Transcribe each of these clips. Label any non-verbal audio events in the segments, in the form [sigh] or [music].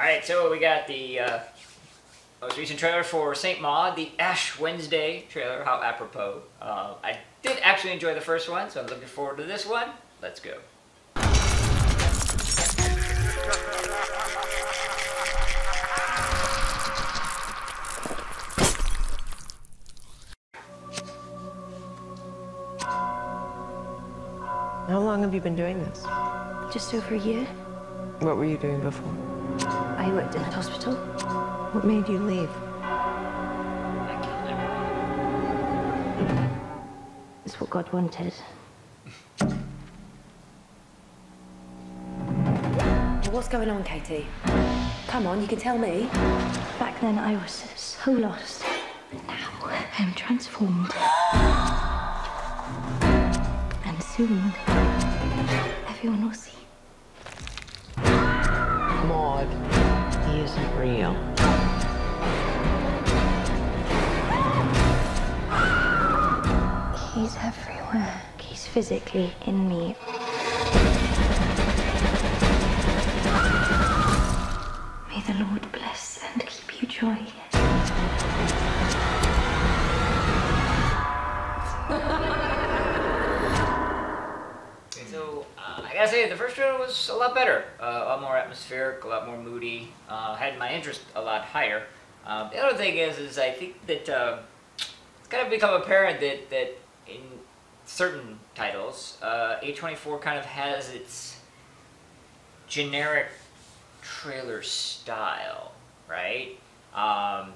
Alright, so we got the uh, most recent trailer for St. Maud, the Ash Wednesday trailer. How apropos. Uh, I did actually enjoy the first one, so I'm looking forward to this one. Let's go. How long have you been doing this? Just over a year. What were you doing before? I worked in a hospital. What made you leave? It's what God wanted. What's going on, Katie? Come on, you can tell me. Back then, I was so lost. But now, I am transformed. [gasps] And soon, everyone will see. Real. He's everywhere. He's physically in me. May the Lord bless and keep you joy. Uh, I say, the first trailer was a lot better. Uh, a lot more atmospheric, a lot more moody. Uh, had my interest a lot higher. Um, the other thing is, is I think that uh, it's kind of become apparent that, that in certain titles, uh, A24 kind of has its generic trailer style, right? Um,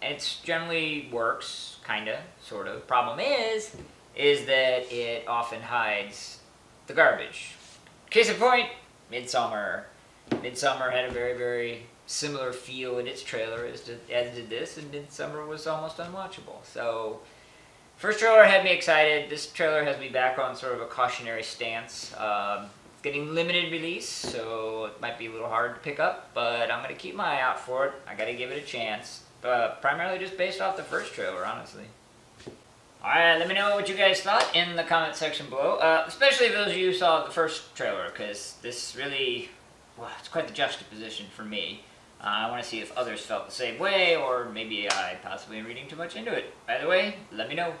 it generally works, kinda, sort of. Problem is, is that it often hides the garbage. Case in point, Midsommar. Midsommar had a very, very similar feel in its trailer as did, as did this, and Midsommar was almost unwatchable. So, first trailer had me excited. This trailer has me back on sort of a cautionary stance. Um, getting limited release, so it might be a little hard to pick up, but I'm going to keep my eye out for it. I got to give it a chance. Uh, primarily just based off the first trailer, honestly. Alright, let me know what you guys thought in the comment section below. Uh, especially those of you who saw the first trailer, because this really, well, it's quite the juxtaposition for me. Uh, I want to see if others felt the same way, or maybe I possibly am reading too much into it. Either way, let me know.